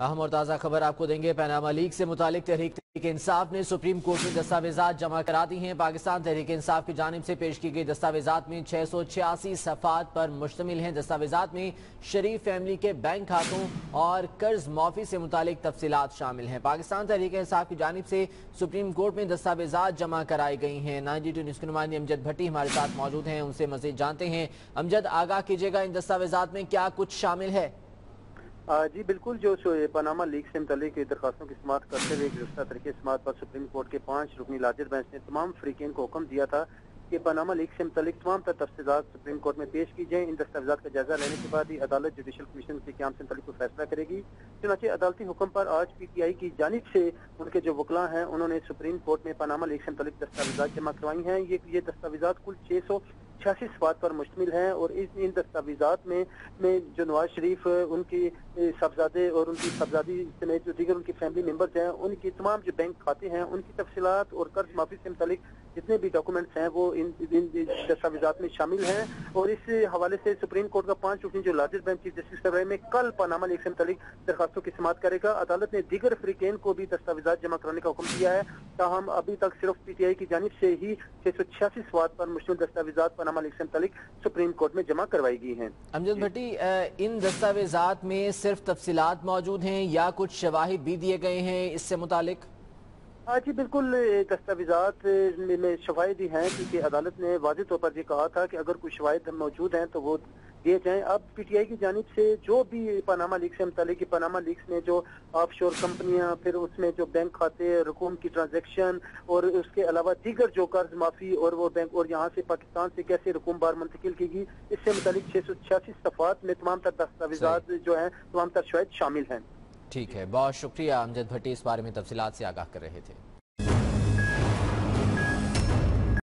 اہم اور تازہ خبر آپ کو دیں گے پیناما لیگ سے متعلق تحریک تحریک انصاف نے سپریم کورٹ میں دستاویزات جمع کرا دی ہیں۔ پاکستان تحریک انصاف کی جانب سے پیش کی گئی دستاویزات میں چھ سو چھیاسی صفحات پر مشتمل ہیں۔ دستاویزات میں شریف فیملی کے بینک کھاتوں اور قرض معافی سے متعلق تفصیلات شامل ہیں۔ پاکستان تحریک انصاف کی جانب سے سپریم کورٹ میں دستاویزات جمع کرائی گئی ہیں۔ نائنٹی ٹو نیوز کے نمائندے امجد بھٹی ہمارے ساتھ موجود ہیں، ان سے مزید جانتے ہیں۔ امجد، آگاہ کیجیے گا ان دستاویزات میں کیا کچھ شامل ہے؟ جی بالکل جو پاناما لیگ سے متعلق درخواستوں کی سماعت کرتے ہوئے گزشتہ طریقے سماعت پر سپریم کورٹ کے پانچ رکنی لارجر بینچ نے تمام فریقین کو حکم دیا تھا کہ پاناما لیگ سے متعلق تمام تر تفصیلات سپریم کورٹ میں پیش کی جائیں۔ ان دستاویزات کا جائزہ لینے کے بعد ہی عدالت جوڈیشل کمیشن کے قیام سے متعلق فیصلہ کرے گی۔ چنانچہ عدالتی حکم پر آج پی ٹی آئی کی جانب سے ان کے جو وکلاں ہیں، انہوں نے سپریم کورٹ میں پاناما لیگ سے متعلق دستاویزات جمع کروائی ہیں۔ یہ دستاویزات کل چھ سو چھیاسی صفات پر مشتمل ہیں اور ان دستاویزات میں میں جو نواز شریف، ان کی صاحبزادے اور ان کی صاحبزادی سمیت جو دیگر ان کی فیملی ممبرز ہیں، ان کی تمام جو بینک کھاتے ہیں، ان کی تفصیلات اور قرض معافی سے متعلق جتنے بھی ڈاکومنٹس ہیں، وہ ان دستاویزات میں شامل ہیں۔ اور اس حوالے سے سپریم کورٹ کا پانچ رکنی جو largest bench chief justice February میں کل پاناما لیگ سے متعلق درخواستوں کی سماعت کرے گا۔ عدالت نے دیگر فریقین کو بھی دستاویزات جمع کرانے کا حکم دیا ہے، تاہم ابھی تک صرف پی ٹی آئی کی جانب سے ہی چھ سو چھیاسی سواد پر مشتمل دستاویزات پاناما لیگ سے متعلق سپریم کورٹ میں جمع کروائی گئی ہیں۔ امجد بھٹی ان دستاویزات میں صرف تفصیلات موجود ہیں یا کچھ شواہد بھی دیے گئے ہیں اس سے متعلق؟ جی بالکل دستاویزات میں شواہد ہی ہیں کیونکہ عدالت نے واضح طور پر یہ کہا تھا کہ اگر کوئی شواہد موجود ہیں تو وہ دیے جائیں۔ اب پی ٹی آئی کی جانب سے جو بھی پاناما لیگ سے متعلق پاناما لیگز میں جو آف شور کمپنیاں پھر اس میں جو بینک کھاتے رقوم کی ٹرانزیکشن اور اس کے علاوہ دیگر جو قرض معافی اور وہ بینک اور یہاں سے پاکستان سے کیسے رقوم بار منتقل کی گئی اس سے متعلق چھ سو چھیاسی صفحات میں تمام تر دستاویزات جو ہیں تمام تر شواہد شامل ہیں۔ ٹھیک ہے بہت شکریہ امجد بھٹی اس بارے میں تفصیلات سے آگاہ کر رہے تھے۔